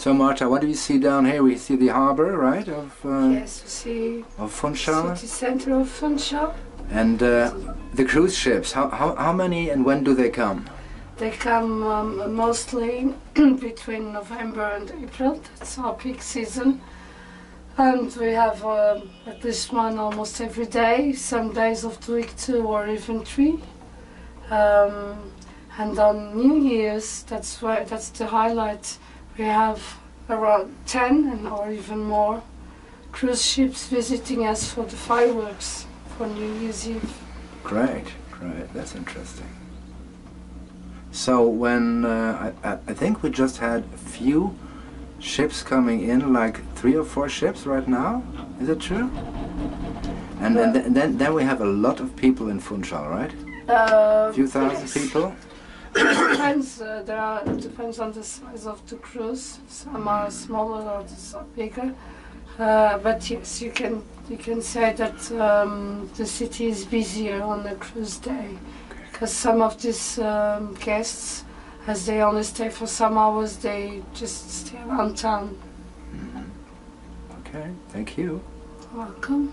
So Marta, what do we see down here? We see the harbor, right, of uh, yes, you see of Funchal, city center of Funchal. and uh, the cruise ships. How, how how many and when do they come? They come um, mostly between November and April. That's our peak season. And we have um, at least one almost every day, some days of the week two or even three. Um, and on New Year's, that's where that's the highlight. We have around 10 and or even more cruise ships visiting us for the fireworks for New Year's Eve. Great, great. That's interesting. So when uh, I, I think we just had a few ships coming in, like three or four ships right now. Is it true? And, and th- then then we have a lot of people in Funchal, right? Uh, A few thousand yes. people. Depends. Uh, there are it depends on the size of the cruise. Some are smaller, others are bigger. Uh, but yes, you can you can say that um, the city is busier on a cruise day because some of these um, guests, as they only stay for some hours, they just stay around town. Okay, thank you. Welcome.